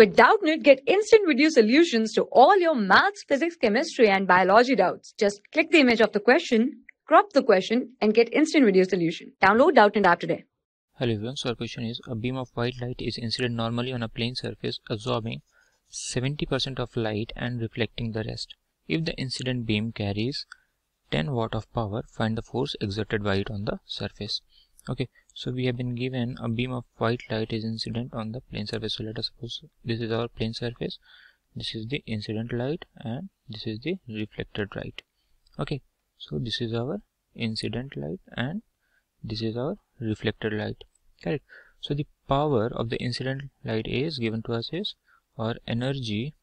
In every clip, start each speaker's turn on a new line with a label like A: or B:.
A: With Doubtnut, get instant video solutions to all your maths, physics, chemistry, and biology doubts. Just click the image of the question, crop the question, and get instant video solution. Download Doubtnut app today.
B: Hello everyone, so our question is a beam of white light is incident normally on a plane surface absorbing 70% of light and reflecting the rest. If the incident beam carries 10 watt of power, find the force exerted by it on the surface. Okay, so we have been given a beam of white light is incident on the plane surface. So let us suppose this is our plane surface. This is the incident light and this is the reflected light. Okay, so this is our incident light and this is our reflected light. Correct. So the power of the incident light is given to us is or energy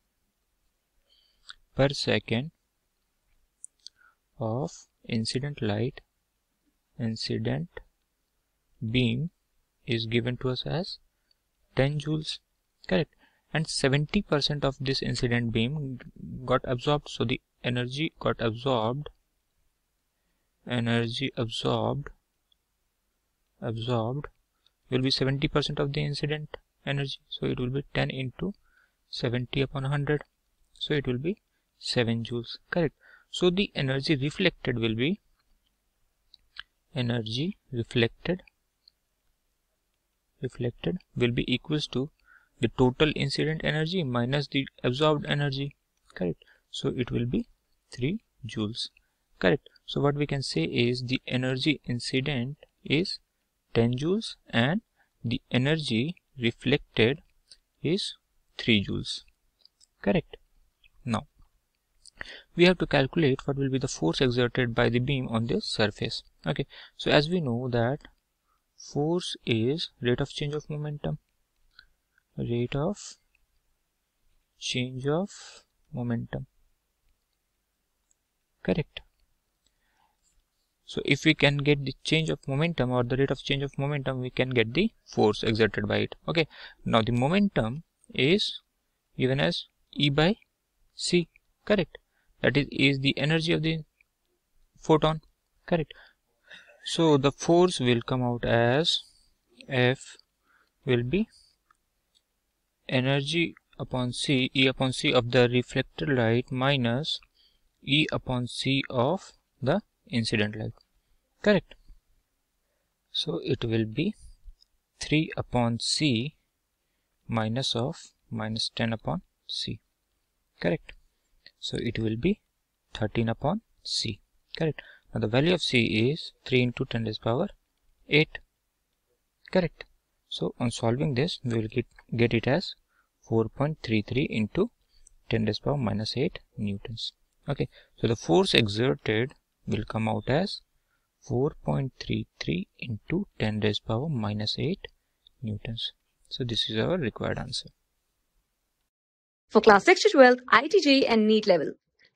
B: per second of incident light incident beam is given to us as 10 joules. Correct. And 70% of this incident beam got absorbed. So the energy got absorbed. Energy absorbed. Absorbed will be 70% of the incident energy. So it will be 10 into 70 upon 100 so it will be 7 joules. Correct. So the energy reflected will be energy reflected reflected will be equals to the total incident energy minus the absorbed energy. Correct. So it will be 3 joules. Correct. So what we can say is the energy incident is 10 joules and the energy reflected is 3 joules. Correct. Now we have to calculate what will be the force exerted by the beam on this surface. Okay. So as we know that force is rate of change of momentum. Rate of change of momentum. Correct. So if we can get the change of momentum or the rate of change of momentum we can get the force exerted by it. Okay. Now the momentum is given as e by c. Correct. That is is the energy of the photon. Correct so the force will come out as F will be energy upon C, E upon C of the reflected light minus E upon C of the incident light. Correct. So it will be 3 upon C minus of minus 10 upon C. Correct. So it will be 13 upon C. Correct. Now the value of C is 3 into 10 raised to the power 8. Correct. So on solving this, we will get, get it as 4.33 into 10 raised to the power minus 8 newtons. Okay. So the force exerted will come out as 4.33 into 10 raised to the power minus 8 newtons. So this is our required answer.
A: For class 6 to 12, IIT JEE and NEET level.